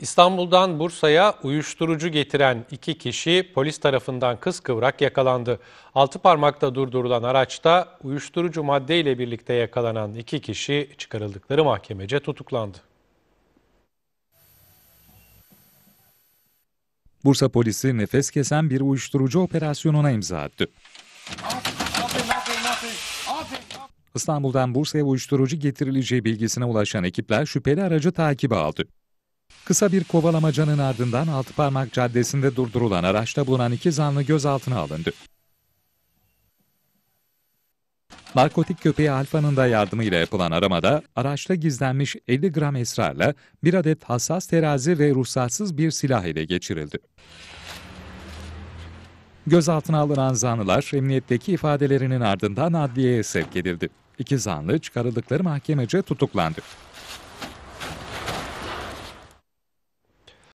İstanbul'dan Bursa'ya uyuşturucu getiren iki kişi polis tarafından kıskıvrak yakalandı. Altı parmakta durdurulan araçta uyuşturucu madde ile birlikte yakalanan iki kişi çıkarıldıkları mahkemece tutuklandı. Bursa polisi nefes kesen bir uyuşturucu operasyonuna imza attı. İstanbul'dan Bursa'ya uyuşturucu getirileceği bilgisine ulaşan ekipler şüpheli aracı takibe aldı. Kısa bir kovalamacanın ardından Altıparmak Caddesi'nde durdurulan araçta bulunan iki zanlı gözaltına alındı. Narkotik köpeği Alfa'nın da yardımıyla yapılan aramada araçta gizlenmiş 50 gram esrarla bir adet hassas terazi ve ruhsatsız bir silah ele geçirildi. Gözaltına alınan zanlılar emniyetteki ifadelerinin ardından adliyeye sevk edildi. İki zanlı çıkarıldıkları mahkemece tutuklandı.